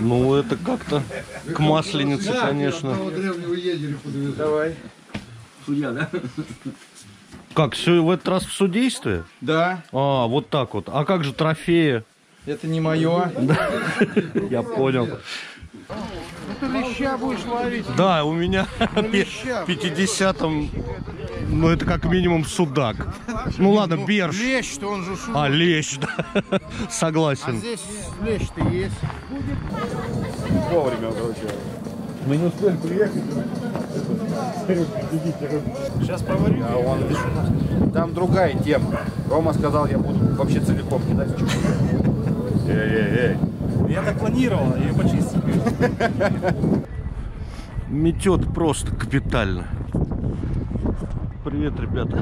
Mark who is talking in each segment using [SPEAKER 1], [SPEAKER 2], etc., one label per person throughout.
[SPEAKER 1] ну это как-то к масленице, конечно.
[SPEAKER 2] Давай. Судья, да?
[SPEAKER 1] Как, все в этот раз в судействе?
[SPEAKER 2] Да,
[SPEAKER 1] А, вот так вот. А как же трофеи?
[SPEAKER 2] это не мое.
[SPEAKER 1] Я понял.
[SPEAKER 3] Ты леща будешь ловить.
[SPEAKER 1] Да, у меня в 50-м, ну это как минимум судак. Ну ладно, берж.
[SPEAKER 3] Лещ-то он же шут.
[SPEAKER 1] А, лещ, да.
[SPEAKER 3] А
[SPEAKER 1] Согласен.
[SPEAKER 3] здесь лещ-то есть.
[SPEAKER 2] Вовремя, короче.
[SPEAKER 4] Мы не успели приехать.
[SPEAKER 2] Сейчас поварю. А он... Там другая тема. Рома сказал, я буду вообще целиком кидать. Эй, эй, эй.
[SPEAKER 4] Я так планировал, ее почистил.
[SPEAKER 1] Метет просто капитально. Привет, ребята.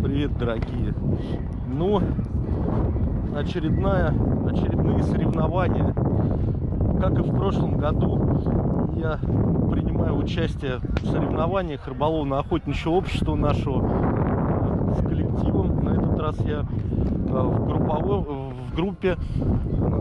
[SPEAKER 1] Привет, дорогие. Ну, очередная, очередные соревнования. Как и в прошлом году, я принимаю участие в соревнованиях рыболовно-охотничьего общества нашего э, с коллективом. На этот раз я э, в, групповой, в группе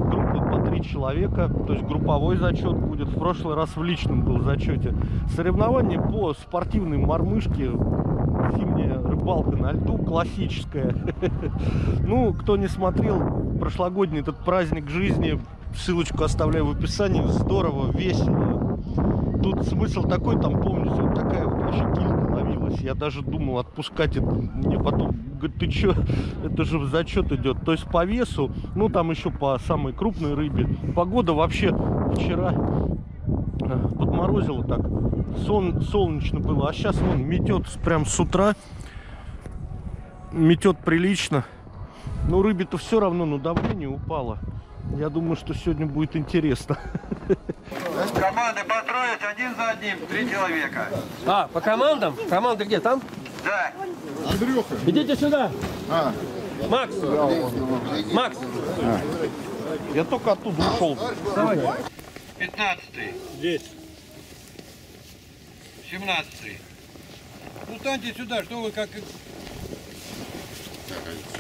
[SPEAKER 1] группа по три человека, то есть групповой зачет будет. В прошлый раз в личном был зачете. Соревнования по спортивной мормышке, зимняя рыбалка на льду, классическая. Ну, кто не смотрел прошлогодний этот праздник жизни, ссылочку оставляю в описании. Здорово, весело. Тут смысл такой, там, помните, вот такая Я даже думал отпускать это. Мне потом говорит, ты чё, это же в зачет идет. То есть по весу, ну там еще по самой крупной рыбе. Погода вообще вчера э, подморозило так. Сон, солнечно было, а сейчас вон метет прям с утра. Метет прилично. Но рыбе-то все равно, но давление упало. Я думаю, что сегодня будет интересно.
[SPEAKER 5] Команды построить один за одним, три человека.
[SPEAKER 6] А, по командам? Команды где? Там?
[SPEAKER 5] Да.
[SPEAKER 6] Идите сюда. Макс. Макс.
[SPEAKER 1] Я только оттуда ушел.
[SPEAKER 5] Пятнадцатый.
[SPEAKER 6] Здесь.
[SPEAKER 5] Семнадцатый. Ну станьте сюда, что вы как...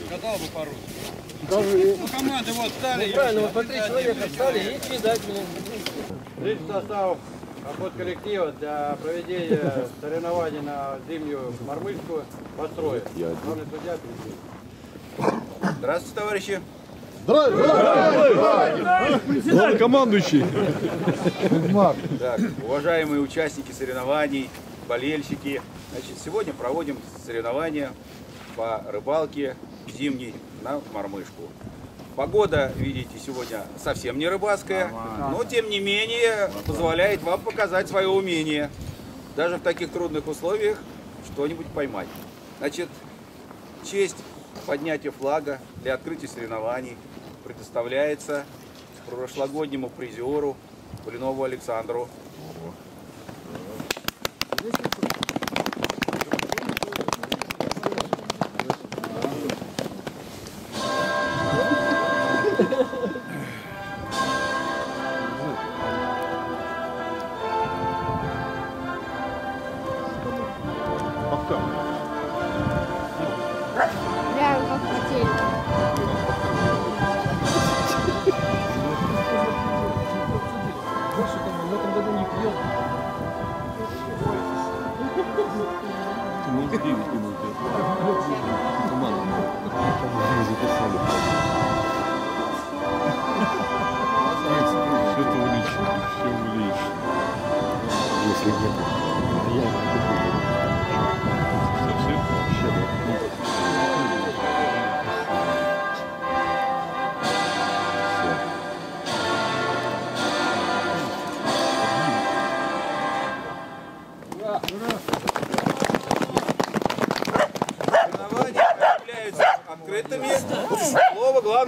[SPEAKER 5] Сказал бы по-русски. Ну команды вот стали.
[SPEAKER 6] Правильно, вот по три человека встали и кидать.
[SPEAKER 5] Личный состав охот коллектива для проведения соревнований на зимнюю мормышку построен. Главный судья Пересиль. Здравствуйте, товарищи.
[SPEAKER 4] Главнокомандующий.
[SPEAKER 5] Так, уважаемые участники соревнований, болельщики, значит, сегодня проводим соревнования по рыбалке зимней на мормышку. Погода, видите, сегодня совсем не рыбацкая, но тем не менее позволяет вам показать свое умение. Даже в таких трудных условиях что-нибудь поймать. Значит, честь поднятия флага для открытия соревнований предоставляется прошлогоднему призеру Блинову Александру.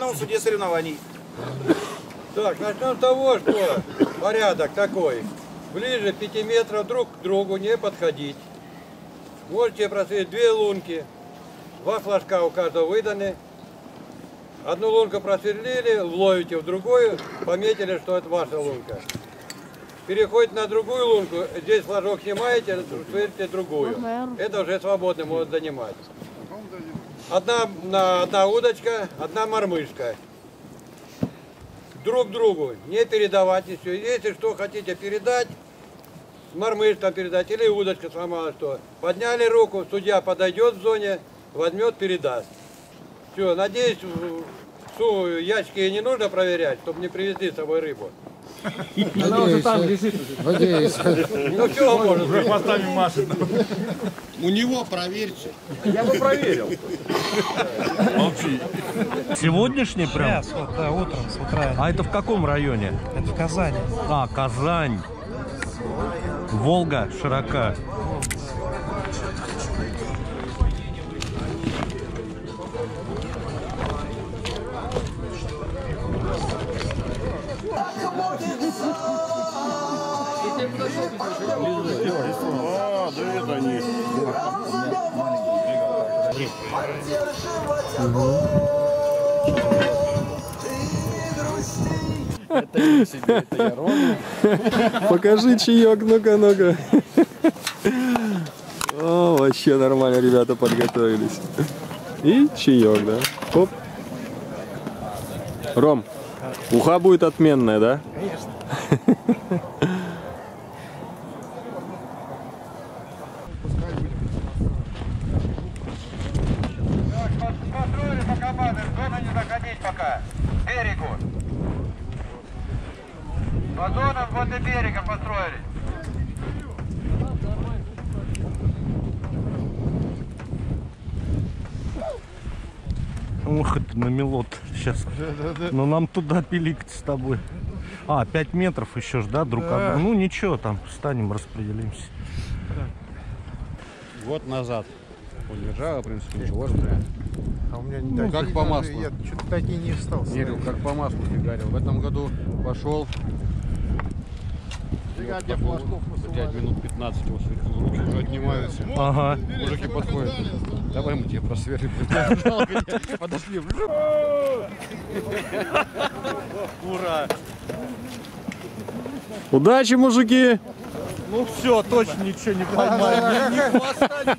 [SPEAKER 5] Слово главному судье соревнований.
[SPEAKER 7] Так, начнем с того, что порядок такой. Ближе 5 метров друг к другу не подходить. Можете просветить две лунки. Два флажка у каждого выданы. Одну лунку просверлили, ловите в другую, пометили, что это ваша лунка. переходите на другую лунку, здесь флажок снимаете, смотрите другую. Это уже свободно может занимать. Одна, на, одна удочка, одна мормышка. Друг другу не передавать все. Если что хотите передать, мормышкам передать или удочка сломалась, что подняли руку, судья подойдет в зоне, возьмет, передаст. Все, надеюсь, ящики не нужно проверять, чтобы не привезли с собой рыбу.
[SPEAKER 6] Она уже там лежит.
[SPEAKER 3] Надеюсь.
[SPEAKER 7] Ну все может быть.
[SPEAKER 4] Хвостами машет.
[SPEAKER 3] У него проверьте.
[SPEAKER 2] Я бы проверил.
[SPEAKER 1] Сегодняшний прям?
[SPEAKER 8] Сейчас, вот, да, утром, с утра.
[SPEAKER 1] А это в каком районе?
[SPEAKER 8] Это в Казани.
[SPEAKER 1] А, Казань. Волга широка.
[SPEAKER 2] А, да это они.
[SPEAKER 9] Покажи чаек, ну-ка, ну-ка. О, вообще нормально ребята подготовились. И чаек, да? Оп. Ром, уха будет отменная, да?
[SPEAKER 7] Построили по команде, в зону не заходить пока. К берегу. По зонам возле берега построили.
[SPEAKER 1] Ох, это намелот сейчас. Но нам туда пиликать с тобой. А, 5 метров еще ж, да, друг
[SPEAKER 3] Да.
[SPEAKER 1] от друга. Ну ничего, там встанем, распределимся.
[SPEAKER 2] Год назад удержала, в принципе, ничего же, блядь.
[SPEAKER 3] А у меня не
[SPEAKER 2] Ну, как по маслу.
[SPEAKER 3] Я что-то такие не встал.
[SPEAKER 2] Верил, как по маслу фигарил. В этом году пошел.
[SPEAKER 3] Флажков
[SPEAKER 2] Блядь, минут 15 его сверху руки уже отнимаются.
[SPEAKER 1] Ага.
[SPEAKER 2] Мужики подходят. Давай мы тебе просверлим. Подошли.
[SPEAKER 1] Ура!
[SPEAKER 9] Удачи, мужики!
[SPEAKER 1] Ну все, точно ничего не поймали. Ни хвоста,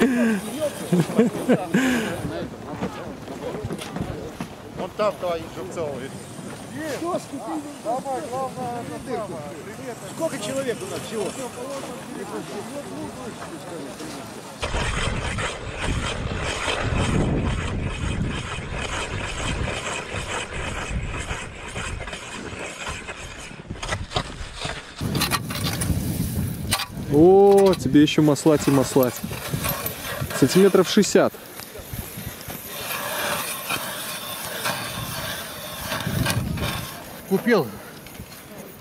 [SPEAKER 3] Вот там твои живцовые. Сколько человек у нас всего?
[SPEAKER 9] О, тебе еще маслать и маслать. Сантиметров 60.
[SPEAKER 3] Купил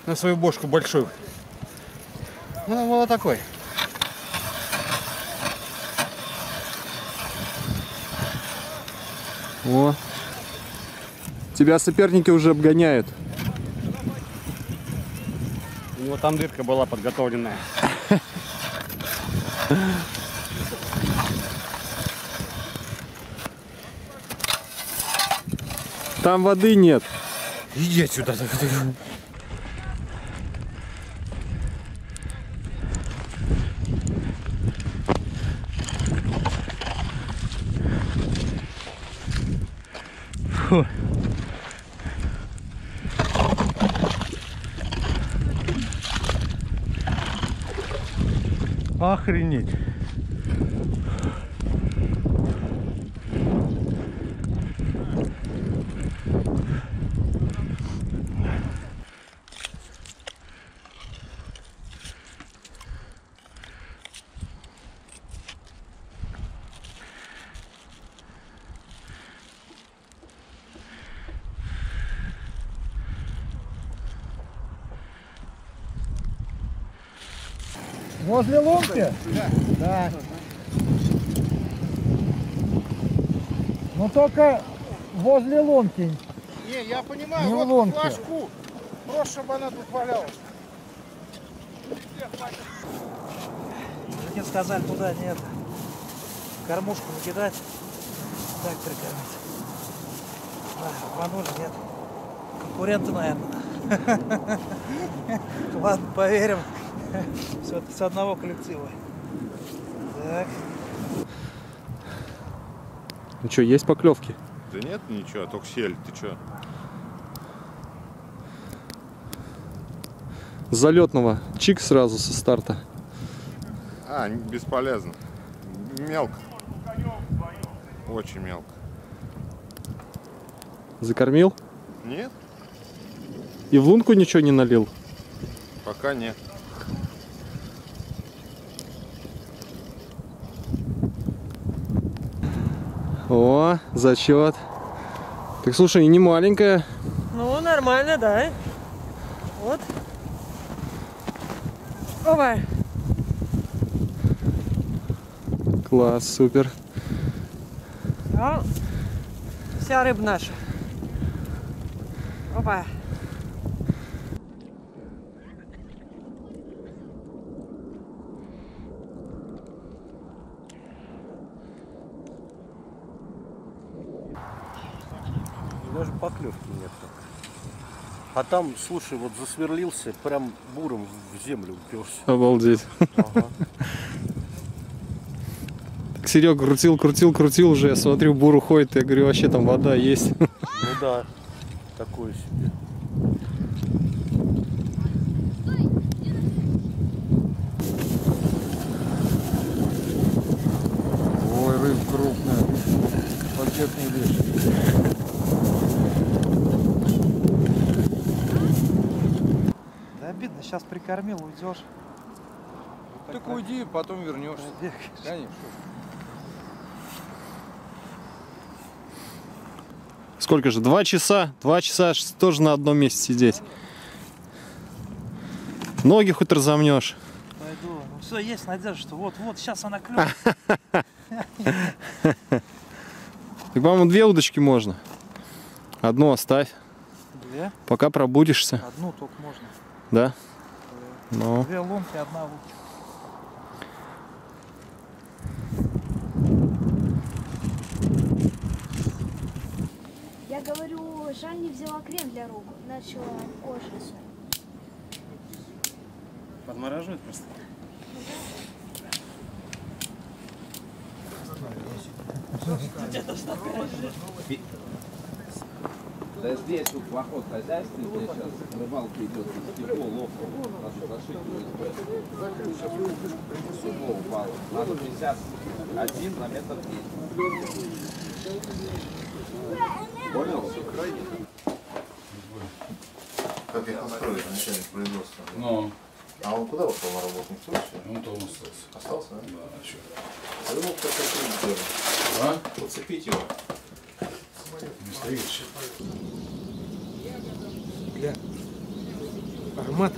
[SPEAKER 3] на свою бошку большую. Ну, вот такой.
[SPEAKER 9] О. Тебя соперники уже обгоняют.
[SPEAKER 2] У него там дырка была подготовленная.
[SPEAKER 9] Там воды нет.
[SPEAKER 3] Иди отсюда.
[SPEAKER 1] Охренеть.
[SPEAKER 8] Возле лунки? Да. Но только возле лунки.
[SPEAKER 3] Не, я понимаю,
[SPEAKER 8] Не
[SPEAKER 3] вот
[SPEAKER 8] лунке.
[SPEAKER 3] флажку. Просто, чтобы она тут валялась.
[SPEAKER 8] Мне сказали туда нет. Кормушку накидать. Так прикормить. А, обманули, нет. Конкуренты, наверное. Ладно, поверим. Все с одного коллектива. Так.
[SPEAKER 9] Ну что, есть поклевки?
[SPEAKER 2] Да нет, ничего, только сель, ты что?
[SPEAKER 9] Залетного. Чик сразу со старта.
[SPEAKER 2] А, бесполезно. Мелко. Очень мелко.
[SPEAKER 9] Закормил?
[SPEAKER 2] Нет,
[SPEAKER 9] И в лунку ничего не налил?
[SPEAKER 2] пока нет.
[SPEAKER 9] О, зачет. Так слушай, не маленькая.
[SPEAKER 8] Ну, нормально, да. Вот. Опа.
[SPEAKER 9] Класс, супер.
[SPEAKER 8] Ну, вся рыба наша. Опа.
[SPEAKER 1] Даже поклевки нет. А там, слушай, вот засверлился, прям буром в землю уперся.
[SPEAKER 9] Обалдеть. Так Серега крутил, крутил, крутил уже. Я смотрю, бур уходит. Я говорю, вообще там вода есть.
[SPEAKER 1] Ну да, такое себе.
[SPEAKER 3] Ой, рыб крупная. Пакет не лишь.
[SPEAKER 8] Обидно, сейчас прикормил, уйдешь.
[SPEAKER 3] Так уйди, потом вернешься.
[SPEAKER 8] Бегаешь.
[SPEAKER 3] Конечно.
[SPEAKER 9] Сколько же? Два часа? Два часа тоже на одном месте сидеть. Ноги хоть разомнешь.
[SPEAKER 8] Пойду. Ну все, есть надежда, что вот-вот, сейчас она клюнет.
[SPEAKER 9] Так, по-моему, две удочки можно. Одну оставь,
[SPEAKER 8] Две.
[SPEAKER 9] пока пробудишься.
[SPEAKER 8] Одну только можно.
[SPEAKER 9] Да? Ну,
[SPEAKER 8] Две лунки, одна лунка.
[SPEAKER 10] Я говорю, жаль, не взяла крем для рук. Начала рисовать.
[SPEAKER 4] Подмораживает просто.
[SPEAKER 5] Да здесь вот поход хозяйственный, где сейчас рыбалка идет, тепло, ловко, нашу зашить Сухо упало. Надо 51 на метр 10. Понял?
[SPEAKER 2] Как их настроили, начальник производства?
[SPEAKER 4] Ну,
[SPEAKER 2] А он куда ушел на работу? Не в курсе?
[SPEAKER 4] он там остался.
[SPEAKER 2] Остался, да?
[SPEAKER 4] Да, а что?
[SPEAKER 2] А мог подцепить его.
[SPEAKER 4] А?
[SPEAKER 2] Подцепить его.
[SPEAKER 4] Не стоишь.
[SPEAKER 8] Глянь. Аромат.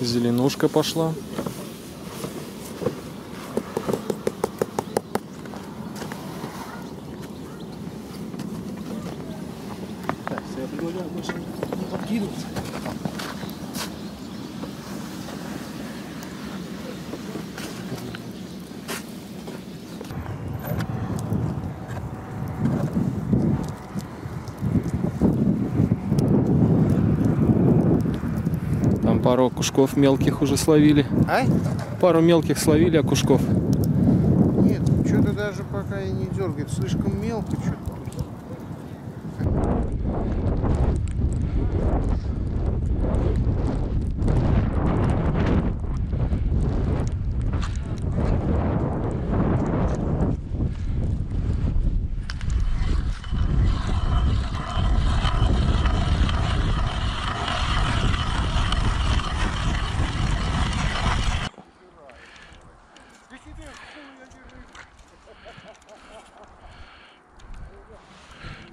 [SPEAKER 9] зеленушка пошла. Пару окушков мелких уже словили.
[SPEAKER 3] А?
[SPEAKER 9] Пару мелких словили окушков.
[SPEAKER 3] Нет, что-то даже пока и не дергает. Слишком мелко что-то.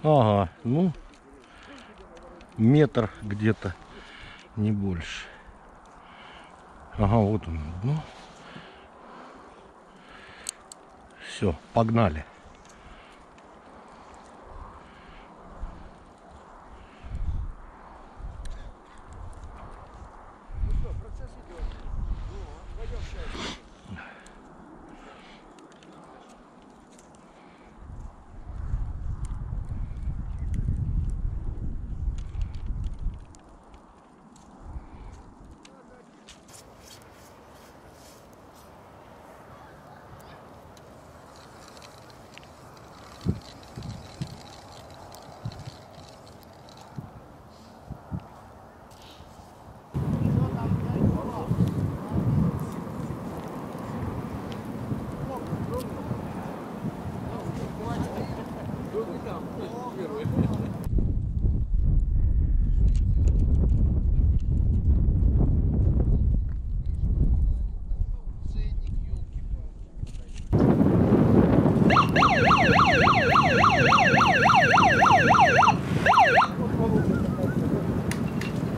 [SPEAKER 1] Ага, ну, метр где-то, не больше. Ага, вот он, ну. Все, погнали.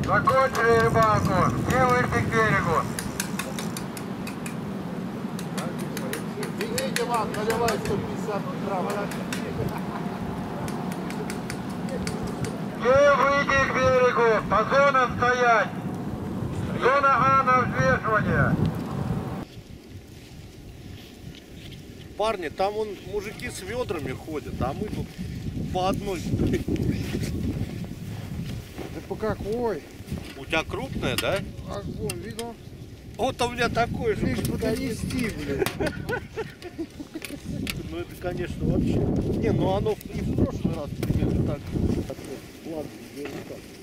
[SPEAKER 7] Закончили рыбалку. Все вышли к берегу. Все выйти к берегу. По зонам стоять. Зона А на взвешивание.
[SPEAKER 1] Парни, там вон мужики с ведрами ходят, а мы тут по одной.
[SPEAKER 3] Да по какой?
[SPEAKER 1] У тебя крупная, да?
[SPEAKER 3] А вон, видно?
[SPEAKER 1] Вот у меня такой же.
[SPEAKER 3] Лишь бы донести, блин.
[SPEAKER 1] Ну это, конечно, вообще. Не, ну оно и в прошлый раз примерно так. Ладно, так.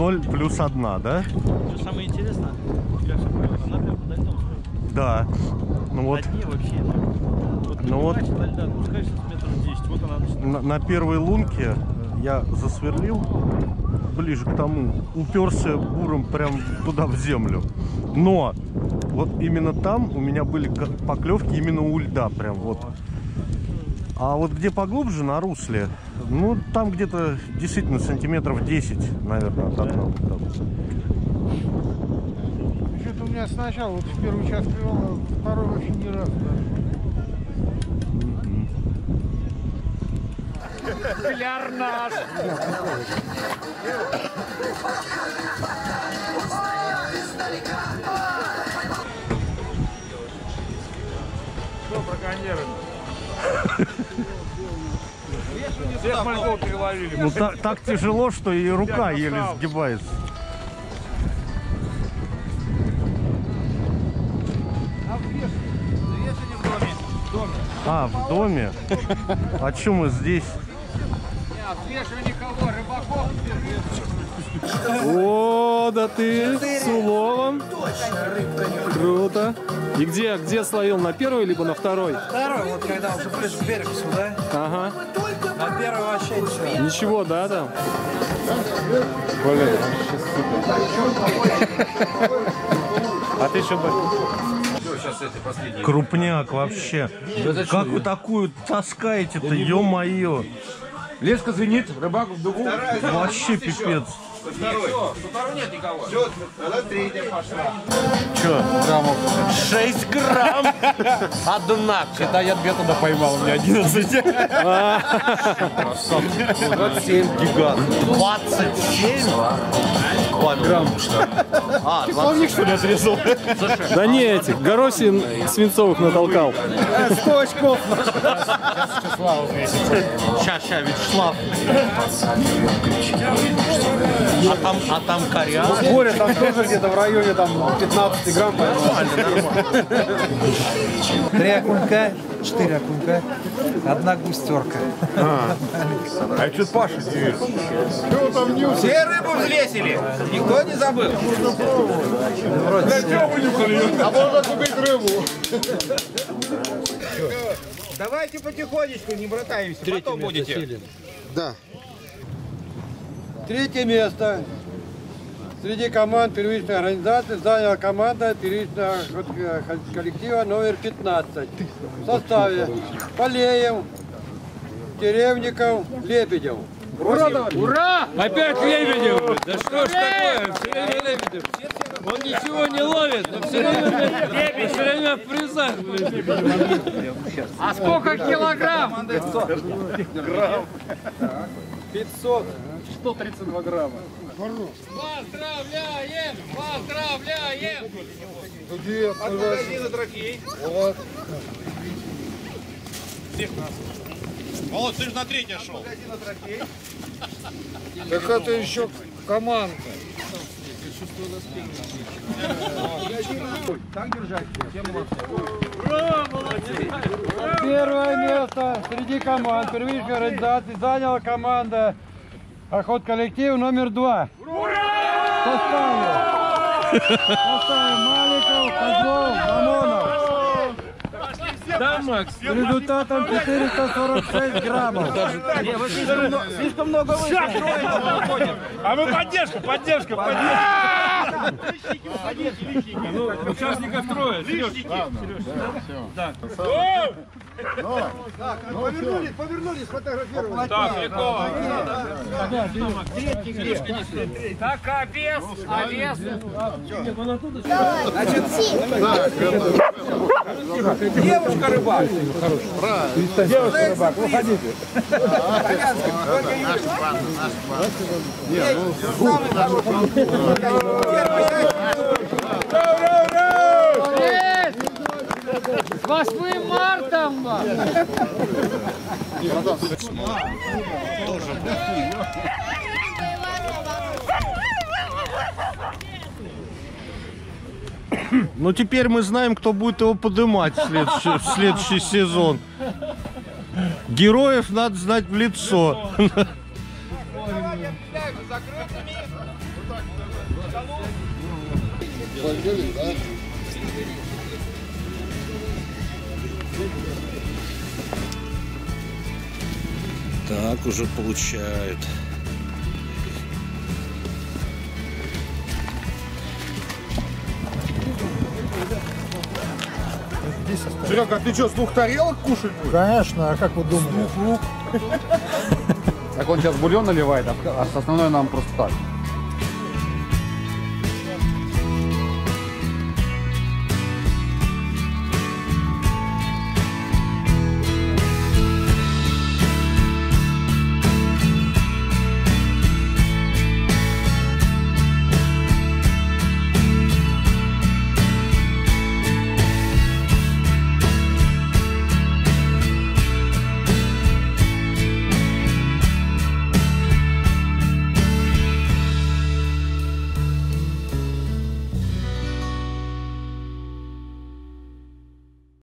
[SPEAKER 1] 0 плюс 1, да?
[SPEAKER 8] Что самое интересное, я все понял, она прям подо льдом стоит.
[SPEAKER 1] Да. Ну вот.
[SPEAKER 8] На дне вообще. Ну, вот,
[SPEAKER 1] ну вот.
[SPEAKER 8] До льда, опускаешься метров 10, вот она.
[SPEAKER 1] На, на первой лунке я засверлил ближе к тому, уперся буром прям туда в землю. Но вот именно там у меня были поклевки именно у льда прям вот. А вот где поглубже, на русле, ну там где-то действительно сантиметров 10, наверное, от одного. там.
[SPEAKER 3] Что-то у меня сначала вот в первый час клевало, второй вообще ни разу даже.
[SPEAKER 7] Что браконьеры? Всех мальгов переловили.
[SPEAKER 1] Ну та- так тяжело, что и рука еле сгибается. А, в доме? А что мы здесь?
[SPEAKER 9] О, да ты с уловом. Круто. И где, где словил? На первой либо на второй?
[SPEAKER 8] Второй, вот когда уже ближе к берегу сюда,
[SPEAKER 9] Ага.
[SPEAKER 8] На первый вообще ничего.
[SPEAKER 9] Ничего, да, там?
[SPEAKER 1] А ты что Крупняк вообще. как вы такую таскаете-то, ё-моё.
[SPEAKER 2] Леска звенит, рыбак в дугу.
[SPEAKER 1] Вообще пипец. Чё?
[SPEAKER 9] Граммов.
[SPEAKER 1] 6 грамм! Однако.
[SPEAKER 9] Это я две тогда поймал, у меня 11.
[SPEAKER 1] 27 гигант. 27? Грамм. А,
[SPEAKER 9] Ты плавник, что ли, отрезал? Да не, этих, Горосин свинцовых натолкал.
[SPEAKER 3] 100 очков.
[SPEAKER 1] Ща, ща, Вячеслав. А там, а там коря.
[SPEAKER 3] Боря там тоже где-то в районе там 15 грамм поймал.
[SPEAKER 8] Три окунька, четыре окунька, одна густерка.
[SPEAKER 2] А что Паша делает?
[SPEAKER 5] Все рыбу взвесили. Никто не забыл.
[SPEAKER 2] А можно купить рыбу.
[SPEAKER 5] Давайте потихонечку, не братаемся. Потом будете.
[SPEAKER 3] Да. Третье место среди команд первичной организации заняла команда первичного коллектива номер 15 в составе Полеев, Теревников, Лебедев. Ура!
[SPEAKER 6] Опять Лебедев! Да что ж такое? Все время Лебедев. Он ничего не ловит, но все время, Лебедев, все время в призах. А сколько килограмм?
[SPEAKER 3] 500.
[SPEAKER 6] 132 грамма. Поздравляем! Поздравляем!
[SPEAKER 3] Где?
[SPEAKER 5] От магазина трофей.
[SPEAKER 3] Вот.
[SPEAKER 2] Володь, ты же на третье шел.
[SPEAKER 5] Магазина трофей.
[SPEAKER 3] Так это еще команда.
[SPEAKER 5] Так держать.
[SPEAKER 3] Первое место среди команд. Первичной организации заняла команда охот коллектив номер два. В составе, в составе Маликов, Козлов, Мамонов.
[SPEAKER 6] Да, Макс?
[SPEAKER 5] С результатом 446 граммов.
[SPEAKER 6] Не, вы слишком, много- слишком много.
[SPEAKER 11] А мы поддержка, поддержка, поддержка.
[SPEAKER 6] Ну, участников трое. Сереж,
[SPEAKER 5] Повернулись, повернулись, сфотографировали.
[SPEAKER 6] Так, Лякова. Так, а вес? А вес?
[SPEAKER 12] Девушка рыбак.
[SPEAKER 5] Девушка рыбак, выходите.
[SPEAKER 6] С 8 марта!
[SPEAKER 1] Ну теперь мы знаем, кто будет его подымать в следующий, в следующий сезон. Героев надо знать в лицо.
[SPEAKER 13] Так, уже получают.
[SPEAKER 2] Серега, а ты что, с двух тарелок кушать будешь?
[SPEAKER 5] Конечно, а как вы думаете?
[SPEAKER 2] Так он сейчас бульон наливает, а с основной нам просто так.